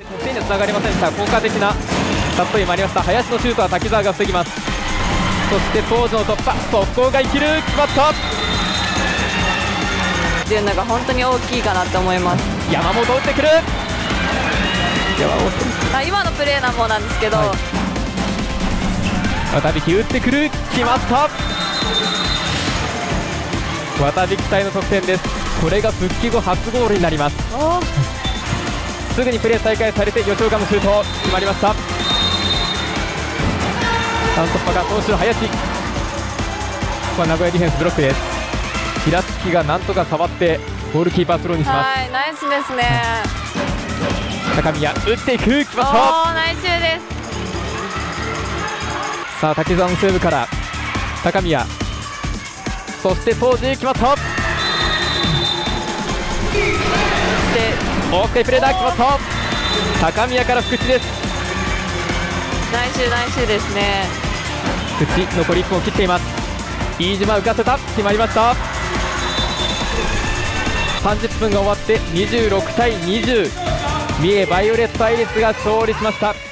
得点にはつながりません。でした効果的なカットインもありました。林のシュートは滝沢が防ぎます。そして当時の突破。速攻が生きる決まった。っていうのが本当に大きいかなって思います。山本打ってくる。今のプレーなんもなんですけど、はい。渡引き打ってくる。決まった。渡引き隊の得点です。これが復帰後初ゴールになりますすぐにプレー再開されて吉岡のシュート決まりました。3突破が投手の林。ここは名古屋ディフェンスブロックです。平月がなんとか触ってゴールキーパースローにしまはいナイスですね。す高宮打っていく。まった。ーナイスです。さあ滝沢のセーブから。高宮。そして当時決まったでオーケープレーだ決まった。高宮から福地です。ナイスシューナイスシューですね。福地残り1分を切っています。飯島浮かせた。決まりました。30分が終わって26対20三重バイオレットアイリスが勝利しました